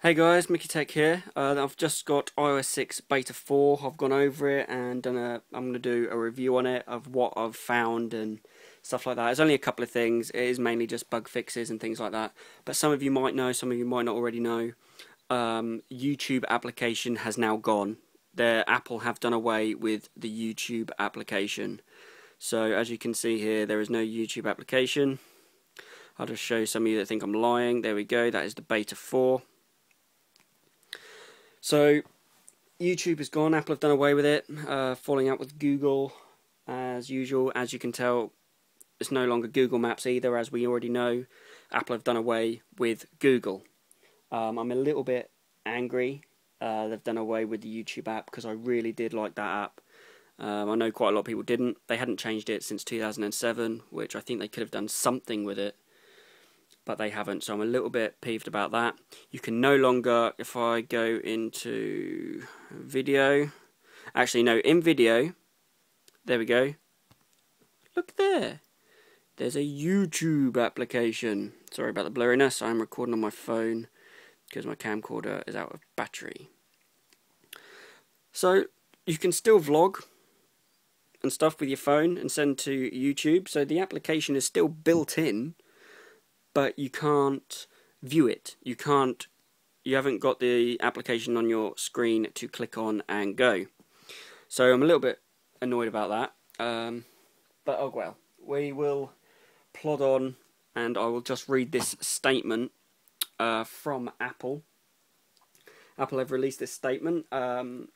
Hey guys, Mickey Tech here. Uh, I've just got iOS 6 Beta 4. I've gone over it and done a, I'm going to do a review on it of what I've found and stuff like that. It's only a couple of things. It is mainly just bug fixes and things like that. But some of you might know, some of you might not already know. Um, YouTube application has now gone. The Apple have done away with the YouTube application. So as you can see here, there is no YouTube application. I'll just show some of you that think I'm lying. There we go. That is the Beta 4. So, YouTube is gone. Apple have done away with it, uh, falling out with Google as usual. As you can tell, it's no longer Google Maps either, as we already know. Apple have done away with Google. Um, I'm a little bit angry. Uh, they've done away with the YouTube app because I really did like that app. Um, I know quite a lot of people didn't. They hadn't changed it since 2007, which I think they could have done something with it but they haven't. So I'm a little bit peeved about that. You can no longer, if I go into video, actually no, in video, there we go. Look there. There's a YouTube application. Sorry about the blurriness. I'm recording on my phone because my camcorder is out of battery. So you can still vlog and stuff with your phone and send to YouTube. So the application is still built in but you can't view it. You can't. You haven't got the application on your screen to click on and go. So I'm a little bit annoyed about that. Um, but oh well, we will plod on, and I will just read this statement uh, from Apple. Apple have released this statement um,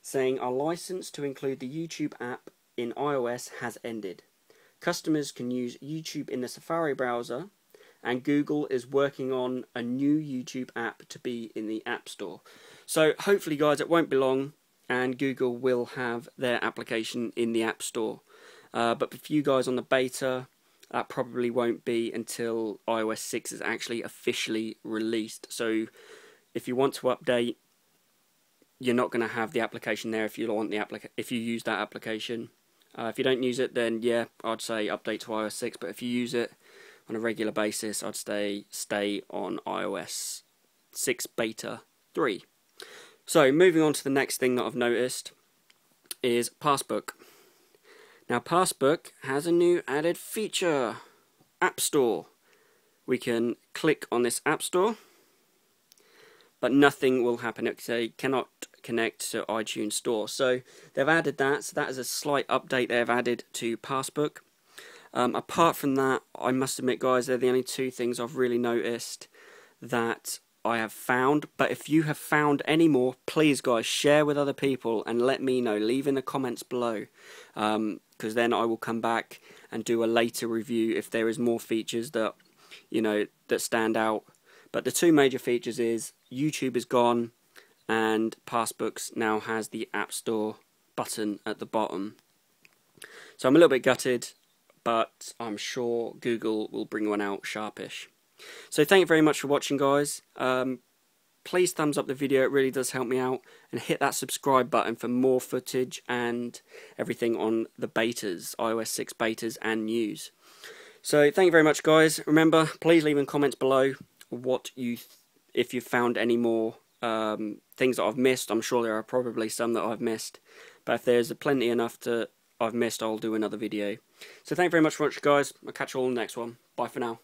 saying our license to include the YouTube app in iOS has ended. Customers can use YouTube in the Safari browser and Google is working on a new YouTube app to be in the App Store. So hopefully, guys, it won't be long, and Google will have their application in the App Store. Uh, but for you guys on the beta, that probably won't be until iOS 6 is actually officially released. So if you want to update, you're not going to have the application there if you want the applica- if you use that application. Uh, if you don't use it, then yeah, I'd say update to iOS 6. But if you use it, on a regular basis, I'd stay stay on iOS 6 beta 3. So moving on to the next thing that I've noticed is Passbook. Now Passbook has a new added feature, App Store. We can click on this App Store, but nothing will happen. It cannot connect to iTunes Store. So they've added that. So that is a slight update they've added to Passbook. Um, apart from that, I must admit, guys, they're the only two things I've really noticed that I have found. But if you have found any more, please, guys, share with other people and let me know. Leave in the comments below, because um, then I will come back and do a later review if there is more features that you know that stand out. But the two major features is YouTube is gone, and Passbooks now has the App Store button at the bottom. So I'm a little bit gutted but I'm sure Google will bring one out sharpish. So thank you very much for watching guys. Um, please thumbs up the video, it really does help me out. And hit that subscribe button for more footage and everything on the betas, iOS 6 betas and news. So thank you very much guys. Remember, please leave in comments below what you, if you've found any more um, things that I've missed. I'm sure there are probably some that I've missed. But if there's plenty enough to I've missed, I'll do another video. So thank you very much for watching, guys. I'll catch you all in the next one. Bye for now.